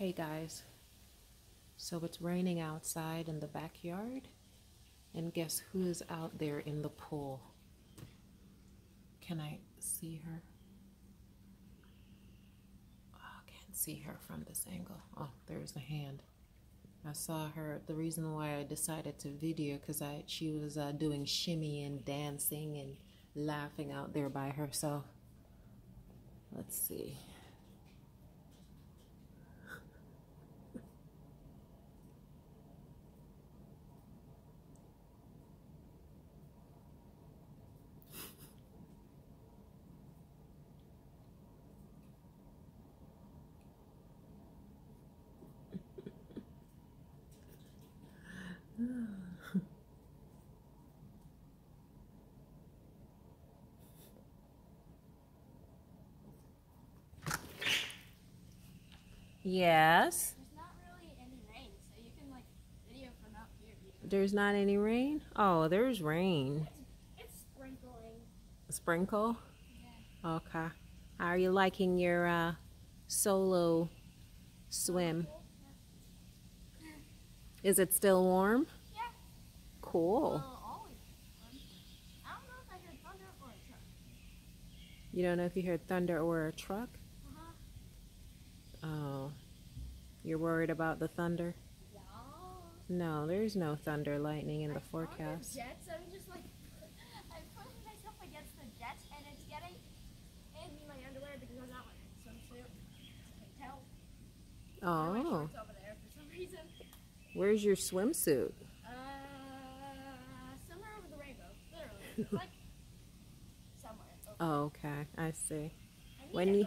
Hey guys, so it's raining outside in the backyard, and guess who's out there in the pool? Can I see her? Oh, I can't see her from this angle. Oh, there's a hand. I saw her. The reason why I decided to video because I she was uh, doing shimmy and dancing and laughing out there by herself. Let's see. Yes. There's not really any rain, so you can like video from out here. There's not any rain? Oh, there's rain. It's, it's sprinkling. Sprinkle? Yeah. Okay. How are you liking your uh, solo swim? Is it still warm? Yeah. Cool. I don't know if I heard thunder or a truck. You don't know if you heard thunder or a truck? Uh-huh. Oh. You're worried about the thunder? Yeah. No, there's no thunder, lightning in the I forecast. jets. I'm just like, I'm putting myself against the jets, and it's getting in my underwear because I'm not wearing a swimsuit. I can tell. Oh. over there for some reason. Where's your swimsuit? Uh, somewhere over the rainbow. Literally. like, somewhere. Over. Oh, okay. I see. I need when to you-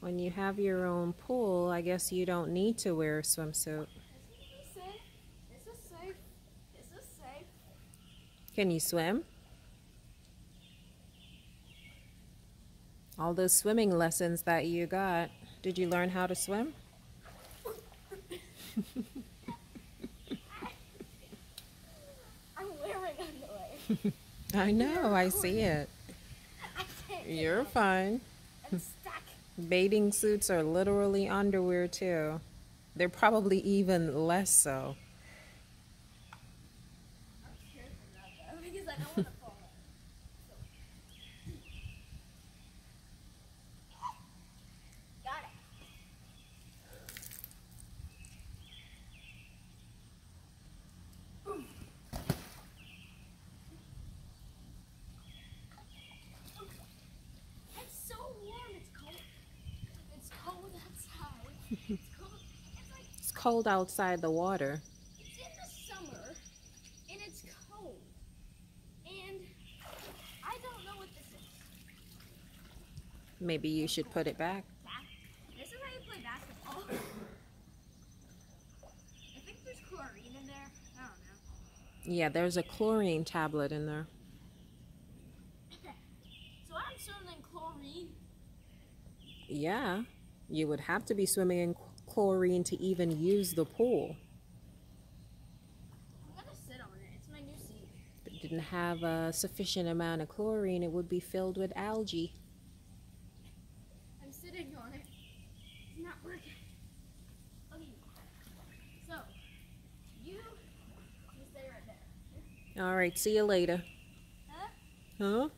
When you have your own pool, I guess you don't need to wear a swimsuit. This is safe. Is. This safe. Can you swim? All those swimming lessons that you got, did you learn how to swim? I'm wearing underwear. I know, I see it. I can't. get You're fine. Bathing suits are literally underwear too. They're probably even less so. I'm scared for that though because I don't want to fall. Got it. It's so warm. It's cold. It's cold outside. It's cold. It's cold outside the water. it's in the summer and it's cold. And I don't know what this is. Maybe you should put it back. Back. This is how you play basketball. I think there's chlorine in there. I don't know. Yeah, there's a chlorine tablet in there. So I'm in chlorine. Yeah, you would have to be swimming in chlorine to even use the pool. I'm gonna sit on it. It's my new seat. If it didn't have a sufficient amount of chlorine, it would be filled with algae. I'm sitting on it. It's not working. Okay. So you you stay right there. All right, see you later. Huh? Huh?